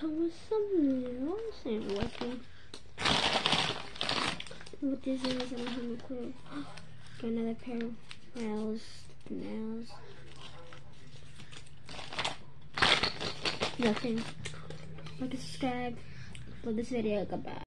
come with some nails and weapon. What this is, I don't have a clue. Got another pair of nails. Nails. Nothing. Like a subscribe for this video. Goodbye.